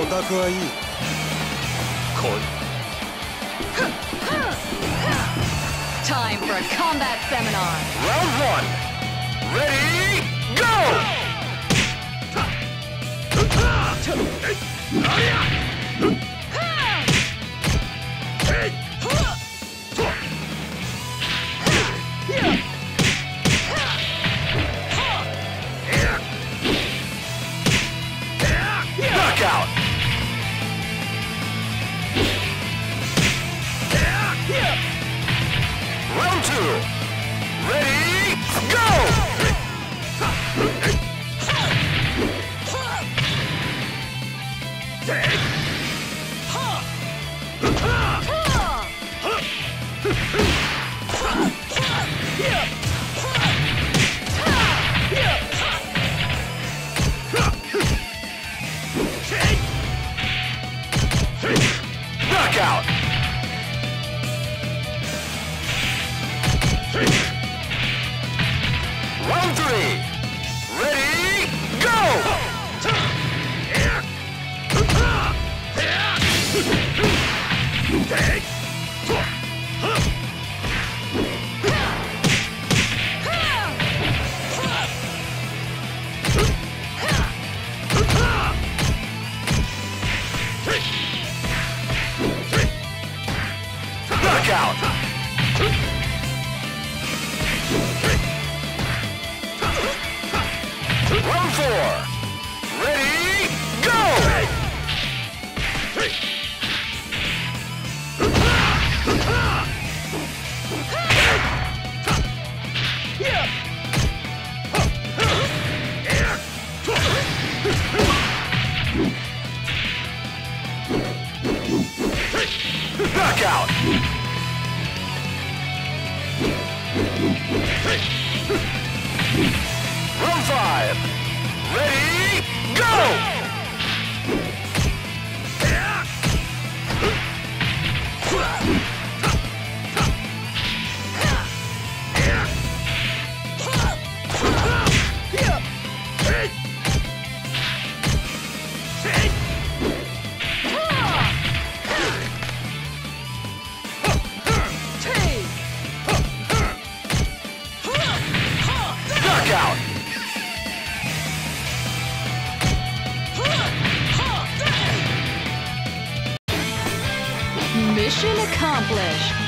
オタクはいい来い Time for a combat seminar. Round one. Ready, go! Ha! Round four. Knockout! Round five. Mission accomplished.